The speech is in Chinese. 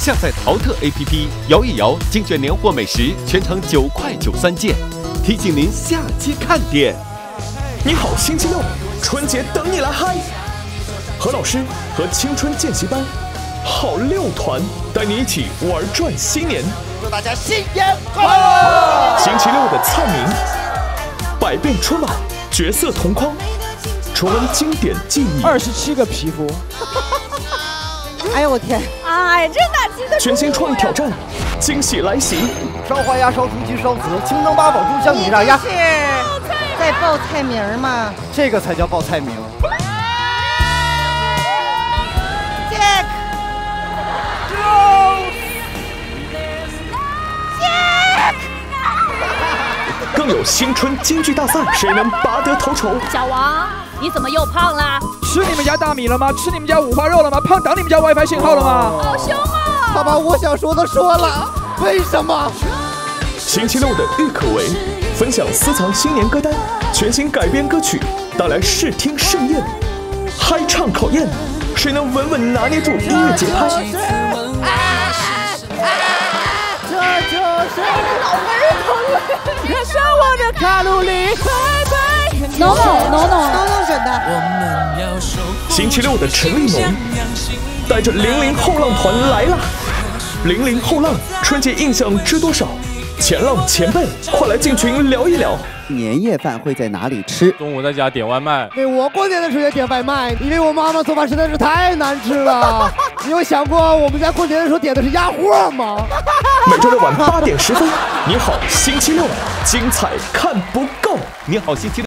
下载淘特 APP，摇一摇精选年货美食，全场九块九三件。提醒您下期看点。你好，星期六，春节等你来嗨！何老师和青春见习班，好六团带你一起玩转新年。祝大家新年快乐！星期六的蔡明，百变春晚角色同框，重温经典记忆。二十七个皮肤。哎呦我天！哎，这哪记得？全新创意挑战，惊喜来袭！烧花鸭、烧雏鸡、烧子，清蒸八宝猪、香米炸鸭。在报菜名吗？这个才叫报菜名。Jack。Jack。更有新春京剧大赛，谁能拔得头筹？小王，你怎么又胖了？吃你们家大米了吗？吃你们家五花肉了吗？胖挡你们家 WiFi 信号了吗？好凶啊！他把我想说的说了，为什么？星期六的郁可唯分享私藏新年歌单，全新改编歌曲带来视听盛宴，嗨唱考验，谁能稳稳拿捏住音乐节拍？这就是脑门疼了，燃烧我的卡路里。no no no no no no。星期六的陈立农带着零零后浪团来了，零零后浪春节印象知多少？前浪前辈，快来进群聊一聊。年夜饭会在哪里吃？中午在家点外卖。对我过年的时候也点外卖，因为我妈妈做饭实在是太难吃了。你有想过我们家过年的时候点的是鸭货吗？每周六晚八点十分，你好星期六，精彩看不够。你好星期六。